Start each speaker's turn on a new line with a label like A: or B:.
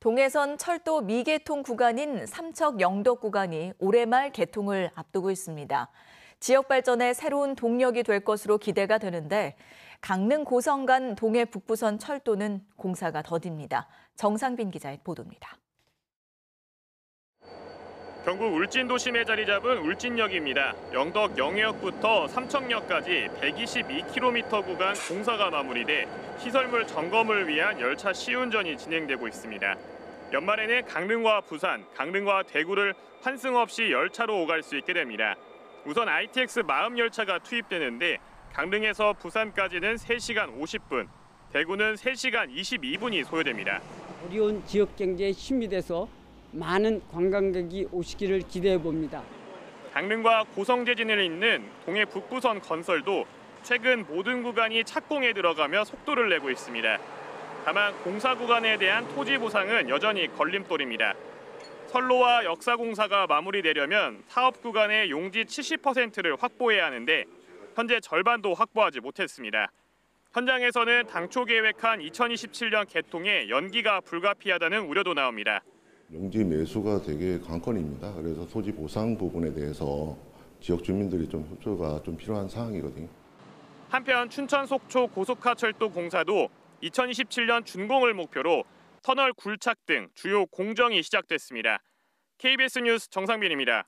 A: 동해선 철도 미개통 구간인 삼척 영덕 구간이 올해 말 개통을 앞두고 있습니다. 지역 발전에 새로운 동력이 될 것으로 기대가 되는데 강릉 고성 간 동해 북부선 철도는 공사가 더딥니다. 정상빈 기자의 보도입니다.
B: 경북 울진 도심에 자리 잡은 울진역입니다. 영덕 영해역부터 삼척역까지 122km 구간 공사가 마무리돼 시설물 점검을 위한 열차 시운전이 진행되고 있습니다. 연말에는 강릉과 부산, 강릉과 대구를 환승 없이 열차로 오갈 수 있게 됩니다. 우선 ITX 마음 열차가 투입되는데 강릉에서 부산까지는 3시간 50분, 대구는 3시간 22분이 소요됩니다.
C: 어려운 지역 경제에 힘이 돼서 많은 관광객이 오시기를 기대해 봅니다.
B: 강릉과 고성제진을 잇는 동해 북부선 건설도 최근 모든 구간이 착공에 들어가며 속도를 내고 있습니다. 다만 공사 구간에 대한 토지 보상은 여전히 걸림돌입니다. 선로와 역사 공사가 마무리되려면 사업 구간의 용지 70%를 확보해야 하는데 현재 절반도 확보하지 못했습니다. 현장에서는 당초 계획한 2027년 개통에 연기가 불가피하다는 우려도 나옵니다.
D: 용지 매수가 되게 관건입니다. 그래서 토지 보상 부분에 대해서 지역 주민들이 좀 협조가 좀 필요한 사항이거든요.
B: 한편 춘천 속초 고속화 철도 공사도 2027년 준공을 목표로 터널 굴착 등 주요 공정이 시작됐습니다. KBS 뉴스 정상빈입니다.